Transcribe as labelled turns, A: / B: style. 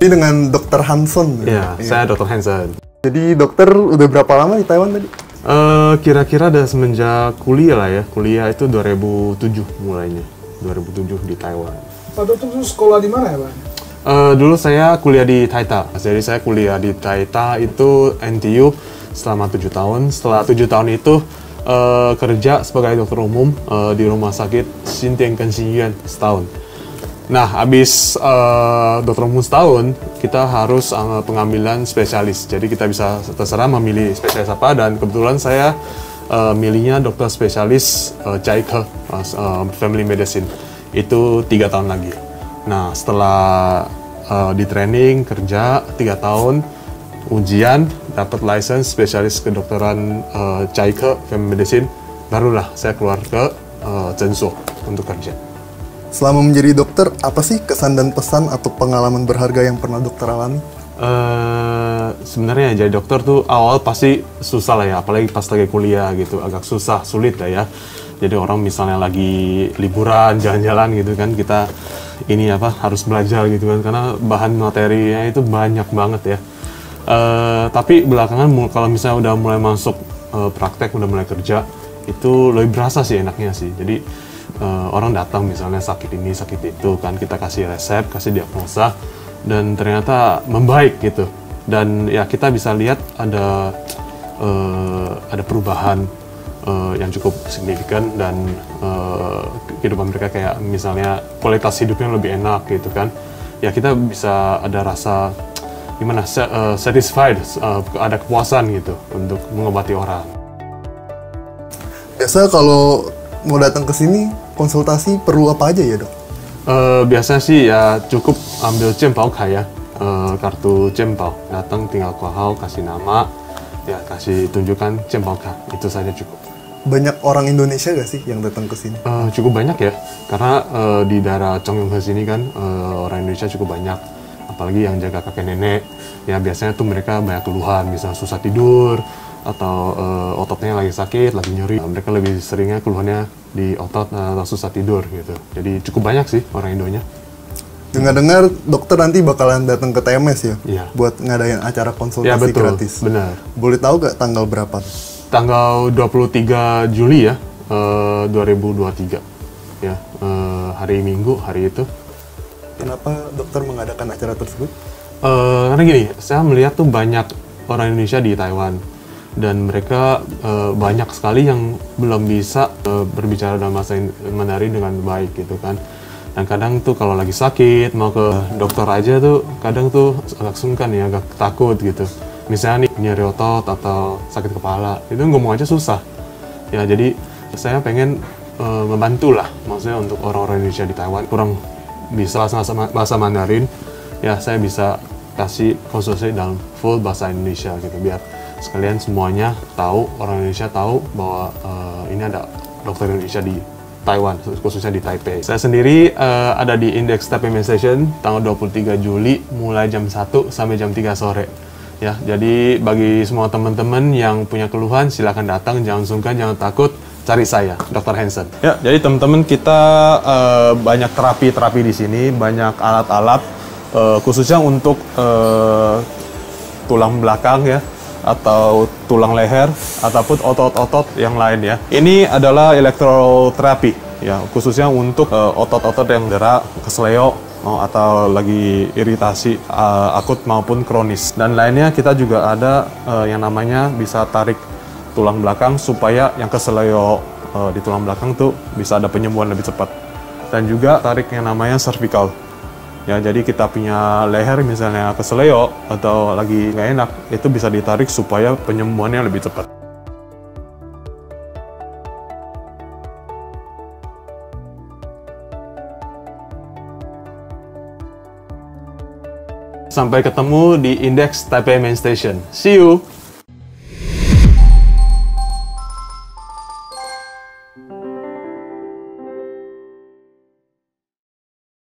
A: Ini dengan Dokter Hanson.
B: Iya, saya Dr. Hansen.
A: Jadi dokter udah berapa lama di Taiwan tadi?
B: Eh, kira-kira ada semenjak kuliah lah ya. Kuliah itu 2007 mulainya. 2007 di Taiwan.
C: Pak Dokter itu sekolah di mana ya Pak?
B: Eh, dulu saya kuliah di Taita. Jadi saya kuliah di Taita itu NTU selama tujuh tahun. Setelah tujuh tahun itu eh, kerja sebagai dokter umum eh, di rumah sakit Xintian Yuan setahun. Nah, habis eh, dokter umum setahun, kita harus eh, pengambilan spesialis. Jadi kita bisa terserah memilih spesialis apa dan kebetulan saya eh, milihnya dokter spesialis uh, Jaike uh, Family Medicine. Itu tiga tahun lagi. Nah, setelah uh, di training kerja tiga tahun, ujian dapat license spesialis kedokteran uh, Jaike Family Medicine, barulah saya keluar ke uh, Zensou untuk kerja.
A: Selama menjadi dokter, apa sih kesan dan pesan atau pengalaman berharga yang pernah dokter alami?
B: eh sebenarnya jadi dokter tuh awal pasti susah lah ya, apalagi pas lagi kuliah gitu, agak susah, sulit lah ya. Jadi orang misalnya lagi liburan, jalan-jalan gitu kan, kita ini apa harus belajar gitu kan, karena bahan materinya itu banyak banget ya. Eh tapi belakangan kalau misalnya udah mulai masuk eh, praktek, udah mulai kerja, itu lebih berasa sih enaknya sih. Jadi eh, orang datang misalnya sakit ini, sakit itu kan, kita kasih resep, kasih diagnosa, dan ternyata membaik gitu. Dan ya kita bisa lihat ada eh, ada perubahan eh, yang cukup signifikan dan eh, kehidupan mereka kayak misalnya kualitas hidupnya lebih enak gitu kan. Ya kita bisa ada rasa gimana sa- satisfied eh, ada kepuasan gitu untuk mengobati orang.
A: Biasa kalau mau datang ke sini, konsultasi perlu apa aja ya dok?
B: Eh, biasanya sih ya cukup ambil cempau ya. Eh, kartu cempau. Datang tinggal kuahau kasih nama. Ya kasih tunjukkan cempau itu saja cukup.
A: Banyak orang Indonesia gak sih yang datang ke sini?
B: Eh, cukup banyak ya. Karena eh, di daerah Chongyonghe sini kan eh, orang Indonesia cukup banyak apalagi yang jaga kakek nenek ya biasanya tuh mereka banyak keluhan misalnya susah tidur atau eh, ototnya lagi sakit lagi nyeri Nah, mereka lebih seringnya keluhannya di otot eh, atau susah tidur gitu jadi cukup banyak sih orang Indonya
A: Dengar-dengar dokter nanti bakalan datang ke TMS ya?
B: Iya.
A: Buat ngadain acara konsultasi
B: ya betul
A: gratis.
B: benar
A: Boleh tahu gak tanggal berapa?
B: tanggal 23 Juli ya eh, 2023 ya eh, hari Minggu hari itu
A: Kenapa dokter mengadakan acara tersebut?
B: Eh, karena gini, saya melihat tuh banyak orang Indonesia di Taiwan dan mereka eh, banyak sekali yang belum bisa eh, berbicara dalam bahasa In- Mandarin dengan baik gitu kan. Dan kadang tuh kalau lagi sakit mau ke dokter aja tuh kadang tuh agak sungkan ya, agak takut gitu. Misalnya nih nyeri otot atau sakit kepala, itu ngomong aja susah. Ya jadi saya pengen eh, membantu lah, maksudnya untuk orang-orang Indonesia di Taiwan kurang bisa bahasa, bahasa Mandarin, ya saya bisa kasih konsultasi dalam full bahasa Indonesia gitu biar sekalian semuanya tahu orang Indonesia tahu bahwa eh, ini ada dokter Indonesia di Taiwan khususnya di Taipei. Saya sendiri eh, ada di Index Taipei Main Station tanggal 23 Juli mulai jam 1 sampai jam 3 sore. Ya, jadi bagi semua teman-teman yang punya keluhan silakan datang, jangan sungkan, jangan takut, cari saya, Dr. Hansen. Ya, jadi teman-teman kita eh, banyak terapi-terapi di sini, banyak alat-alat eh, khususnya untuk eh, tulang belakang ya atau tulang leher ataupun otot-otot yang lain ya. Ini adalah elektroterapi ya khususnya untuk otot-otot yang dera, kesleo oh, atau lagi iritasi eh, akut maupun kronis. Dan lainnya kita juga ada eh, yang namanya bisa tarik tulang belakang supaya yang kesleo eh, di tulang belakang tuh bisa ada penyembuhan lebih cepat. Dan juga tarik yang namanya cervical Ya, jadi kita punya leher misalnya keseleo atau lagi nggak enak, itu bisa ditarik supaya penyembuhannya lebih cepat. Sampai ketemu di Index Taipei Main Station. See you!